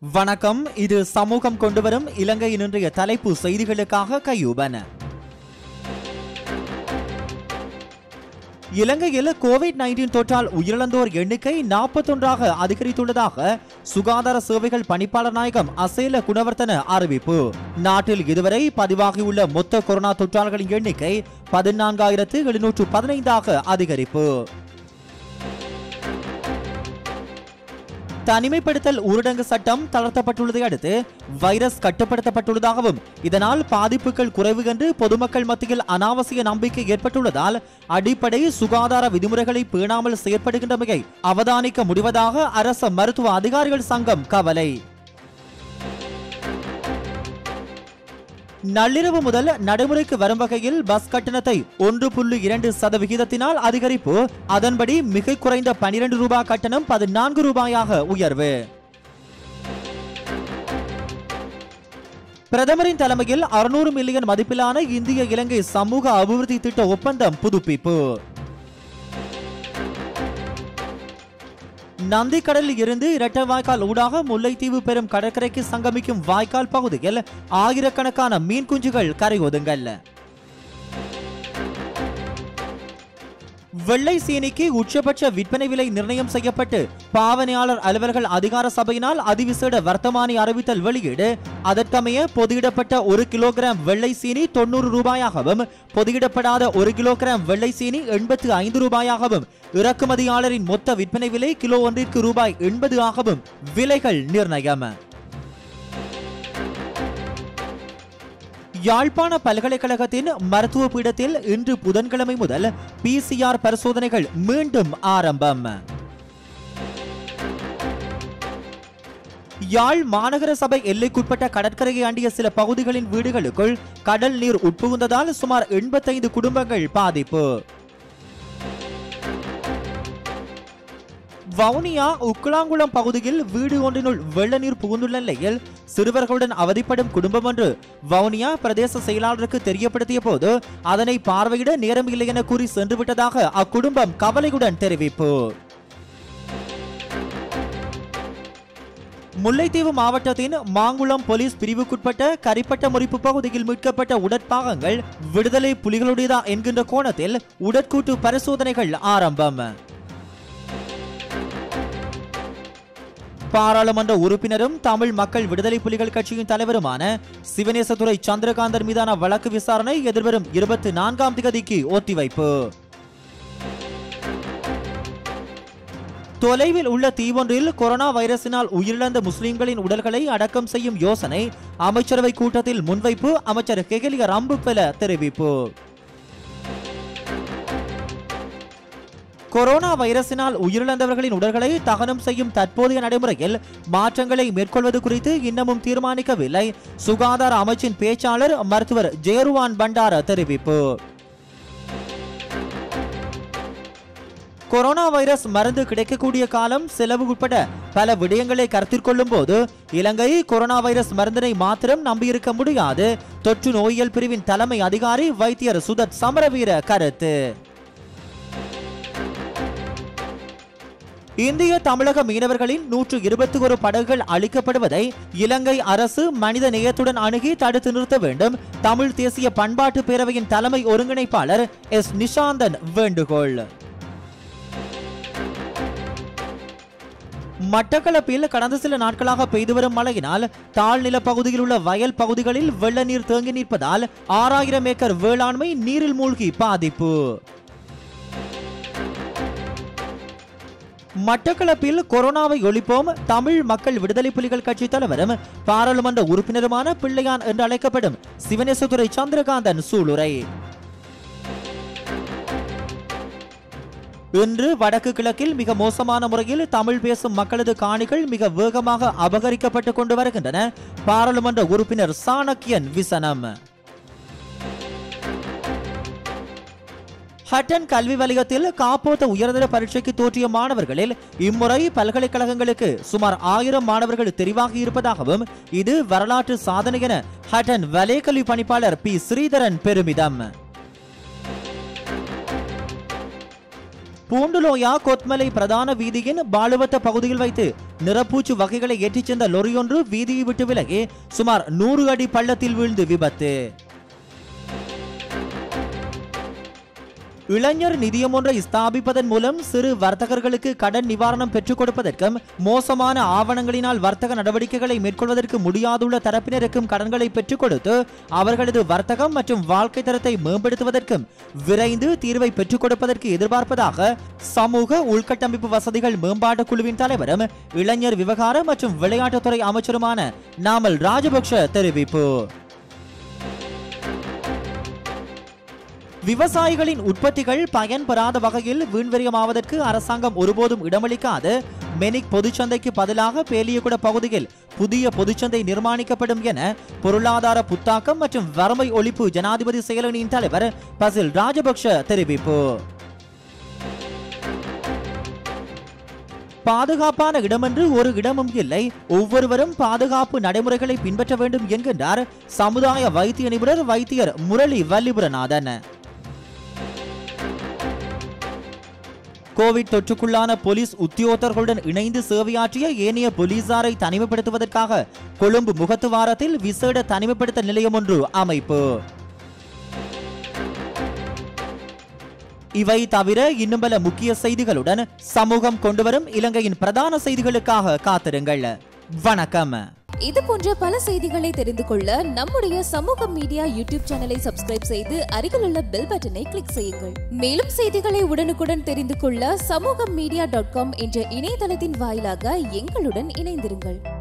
வணக்கம். இது சமூகம் கொண்டுவரும் இலங்கையின் இன்றைய தலைப்பு செய்திகளுக்காக கையூபன. இலங்கையில் கோவிட் நைன்டீன் தொற்றால் உயிரிழந்தோர் எண்ணிக்கை நாற்பத்தொன்றாக அதிகரித்துள்ளதாக சுகாதார சேவைகள் பணிப்பாளர் நாயகம் அசேல குணவர்த்தன அறிவிப்பு. நாட்டில் இதுவரை பதிவாகியுள்ள மொத்த கொரோனா தொற்றாளர்களின் எண்ணிக்கை பதினான்காயிரத்து எழுநூற்று பதினைந்தாக அதிகரிப்பு. தனிமைப்படுத்தல் ஊரடங்கு சட்டம் தளர்த்தப்பட்டுள்ளதை அடுத்து வைரஸ் கட்டுப்படுத்தப்பட்டுள்ளதாகவும் இதனால் பாதிப்புகள் குறைவு என்று பொதுமக்கள் மத்தியில் அனாவசிய நம்பிக்கை ஏற்பட்டுள்ளதால் அடிப்படை சுகாதார விதிமுறைகளை பேணாமல் செயற்படுகின்றமையை அவதானிக்க முடிவதாக அரச மருத்துவ அதிகாரிகள் சங்கம் கவலை. நள்ளிரவு முதல் நடைமுறைக்கு வரும் வகையில் பஸ் கட்டணத்தை ஒன்று புள்ளி இரண்டு சதவிகிதத்தினால் அதிகரிப்பு. அதன்படி மிக குறைந்த பனிரெண்டு ரூபாய் கட்டணம் பதினான்கு ரூபாயாக உயர்வு. பிரதமரின் தலைமையில் அறுநூறு மில்லியன் மதிப்பிலான இந்திய இலங்கை சமூக அபிவிருத்தி திட்ட ஒப்பந்தம் புதுப்பிப்பு. நந்திக்கடலில் இருந்து இரட்டை வாய்க்கால் ஊடாக முல்லைத்தீவு பெரும் கடற்கரைக்கு சங்கமிக்கும் வாய்க்கால் பகுதியில் ஆயிரக்கணக்கான மீன் குஞ்சுகள் கரை ஒதுங்கல். வெள்ளை சீனிக்கு உச்சபட்ச விற்பனை விலை நிர்ணயம் செய்யப்பட்டு பாவனையாளர் அலுவலர்கள் அதிகார சபையினால் அதிவிசேட வர்த்தமானி அறிவித்தல் வெளியீடு. அதற்கமைய பொதியிடப்பட்ட ஒரு கிலோகிராம் வெள்ளை சீனி தொண்ணூறு ரூபாயாகவும் பொதியிடப்படாத ஒரு கிலோகிராம் வெள்ளை சீனி எண்பத்து ஐந்து ரூபாயாகவும் இறக்குமதியாளரின் மொத்த விற்பனை விலை கிலோ ஒன்றிற்கு ரூபாய் எண்பது ஆகவும் விலைகள் நிர்ணயம். யாழ்ப்பாண பல்கலைக்கழகத்தின் மருத்துவ பீடத்தில் இன்று புதன்கிழமை முதல் பிசிஆர் பரிசோதனைகள் மீண்டும் ஆரம்பம். யாழ் மாநகர சபை எல்லைக்குட்பட்ட கடற்கரையை ஆண்டிய சில பகுதிகளின் வீடுகளுக்குள் கடல் நீர் உட்புகுந்ததால் சுமார் எண்பத்தைந்து குடும்பங்கள் பாதிப்பு. வவுனியா உக்குளாங்குளம் பகுதியில் வீடு ஒன்றினுள் வெள்ள நீர் புகுந்துள்ள நிலையில் சிறுவர்களுடன் அவதிப்படும் குடும்பம் ஒன்று. வவுனியா பிரதேச செயலாளருக்கு தெரியப்படுத்திய போது அதனை பார்வையிட நேரம் இல்லை என கூறி சென்றுவிட்டதாக அக்குடும்பம் கவலையுடன் தெரிவிப்பு. முல்லைத்தீவு மாவட்டத்தின் மாங்குளம் போலீஸ் பிரிவுக்குட்பட்ட கரிப்பட்ட முறிப்பு பகுதியில் மீட்கப்பட்ட உடற்பாகங்கள் விடுதலை புலிகளுடையதா என்கின்ற கோணத்தில் உடற்கூட்டு பரிசோதனைகள் ஆரம்பம். பாராளுமன்ற உறுப்பினரும் தமிழ் மக்கள் விடுதலை புலிகள் கட்சியின் தலைவருமான சிவனேசதுரை சந்திரகாந்தர் மீதான வழக்கு விசாரணை எதிர்வரும் இருபத்தி நான்காம் திகதிக்கு ஒத்திவைப்பு. தொலைவில் உள்ள தீவொன்றில் கொரோனா வைரஸினால் உயிரிழந்த முஸ்லிம்களின் உடல்களை அடக்கம் செய்யும் யோசனை அமைச்சரவை கூட்டத்தில் முன்வைப்பு அமைச்சர் கெகலிய ரம்புபெல தெரிவிப்பு. கொரோனா வைரஸினால் உயிரிழந்தவர்களின் உடல்களை தகனம் செய்யும் தற்போதைய நடைமுறையில் மாற்றங்களை மேற்கொள்வது குறித்து இன்னமும் தீர்மானிக்கவில்லை. சுகாதார அமைச்சின் பேச்சாளர் மருத்துவர் ஜேருவான் பண்டார தெரிவிப்பு. கொரோனா வைரஸ் மருந்து கிடைக்கக்கூடிய காலம் செலவு உட்பட பல விடயங்களை கருத்தில் கொள்ளும் போது இலங்கை கொரோனா வைரஸ் மருந்தினை மாத்திரம் நம்பியிருக்க முடியாது. தொற்று நோயியல் பிரிவின் தலைமை அதிகாரி வைத்தியர் சுதத் சமரவீர கருத்து. இந்திய தமிழக மீனவர்களின் நூற்று இருபத்தி ஒரு படகுகள் அளிக்கப்படுவதை இலங்கை அரசு மனித நேயத்துடன் அணுகி தடுத்து நிறுத்த வேண்டும். தமிழ் தேசிய பண்பாட்டு பேரவையின் தலைமை ஒருங்கிணைப்பாளர் எஸ். நிஷாந்தன் வேண்டுகோள். மட்டக்களப்பில் கடந்த சில நாட்களாக பெய்து வரும் மழையினால் தாழ்நில பகுதியில் உள்ள வயல் பகுதிகளில் வெள்ள நீர் தேங்கி நிற்பதால் ஆறாயிரம் ஏக்கர் வேளாண்மை நீரில் மூழ்கி பாதிப்பு. மட்டக்களப்பில் கொரோனாவை ஒழிப்போம் தமிழ் மக்கள் விடுதலை புலிகள் கட்சி தலைவரும் பாராளுமன்ற உறுப்பினருமான பிள்ளையான் என்று அழைக்கப்படும் சிவனேசதுரை சந்திரகாந்தன் சூளுரை. இன்று வடக்கு கிழக்கில் மிக மோசமான முறையில் தமிழ் பேசும் மக்களது காணிகள் மிக வேகமாக அபகரிக்கப்பட்டுக் கொண்டு வருகின்றன. பாராளுமன்ற உறுப்பினர் சாணக்கியன் விசனம். ஹட்டன் கல்வி வலயத்தில் காப்போத்த உயர்தர பரீட்சைக்கு தோற்றிய மாணவர்களில் இம்முறை பல்கலைக்கழகங்களுக்கு சுமார் ஆயிரம் மாணவர்கள் தெரிவாகி இருப்பதாகவும் இது வரலாற்று சாதனை என ஹட்டன் வலயக்கல்வி கல்வி பணிப்பாளர் பி. ஸ்ரீதரன் பெருமிதம். பூண்டுலோயா கொத்மலை பிரதான வீதியின் பாலுவத்த பகுதியில் வைத்து நிறப்பூச்சு வகைகளை ஏற்றிச் சென்ற லொரியொன்று வீதியை விட்டு விலகி சுமார் நூறு அடி பள்ளத்தில் வீழ்ந்து விபத்து. இளைஞர் நிதியம் ஒன்றை ஸ்தாபிப்பதன் மூலம் சிறு வர்த்தகர்களுக்கு கடன் நிவாரணம் பெற்றுக் கொடுப்பதற்கும் மோசமான ஆவணங்களினால் வர்த்தக நடவடிக்கைகளை மேற்கொள்வதற்கு முடியாதுள்ள தரப்பினருக்கும் கடன்களை பெற்றுக் கொடுத்து அவர்களது வர்த்தகம் மற்றும் வாழ்க்கை தரத்தை மேம்படுத்துவதற்கும் விரைந்து தீர்வை பெற்றுக் கொடுப்பதற்கு எதிர்பார்ப்பதாக சமூக உள்கட்டமைப்பு வசதிகள் மேம்பாட்டு குழுவின் தலைவரும் இளைஞர் விவகாரம் மற்றும் விளையாட்டுத்துறை அமைச்சருமான நாமல் ராஜபக்ஷ தெரிவிப்பு. விவசாயிகளின் உற்பத்திகள் பயன்பெறாத வகையில் வீண்வரியமாவதற்கு அரசாங்கம் ஒருபோதும் இடமளிக்காது. மெனிக் பொதுச்சந்தைக்கு பதிலாக பேலியகுட பகுதியில் புதிய பொதுச்சந்தை நிர்மாணிக்கப்படும் என பொருளாதார புத்தாக்கம் மற்றும் வறுமை ஒழிப்பு ஜனாதிபதி செயலணியின் தலைவர் பசில் ராஜபக்ஷ தெரிவிப்பு. பாதுகாப்பான இடமென்று ஒரு இடமும் இல்லை. ஒவ்வொருவரும் பாதுகாப்பு நடைமுறைகளை பின்பற்ற வேண்டும் என்கின்றார் சமுதாய வைத்திய நிபுணர் வைத்தியர் முரளி வல்லிபுரநாதன். கோவிட் தொற்றுக்குள்ளான போலீஸ் உத்தியோகர்களுடன் இணைந்து சேவையாற்றிய ஏனைய போலீசாரை தனிமைப்படுத்துவதற்காக கொழும்பு முகத்துவாரத்தில் விசேட தனிமைப்படுத்த நிலையம் ஒன்று அமைப்பு. இவை தவிர இன்னும் பல முக்கிய செய்திகளுடன் சமூகம் கொண்டுவரும் இலங்கையின் பிரதான செய்திகளுக்காக காத்திருங்கள். வணக்கம். இது போன்ற பல செய்திகளை தெரிந்து கொள்ள நம்முடைய சமூக மீடியா யூடியூப் சேனலை சப்ஸ்கிரைப் செய்து அருகிலுள்ள பெல் பட்டனை கிளிக் செய்யுங்கள். மேலும் செய்திகளை உடனுக்குடன் தெரிந்து கொள்ள சமூக மீடியா டாட் காம் என்ற இணையதளத்தின் வாயிலாக எங்களுடன் இணைந்திருங்கள்.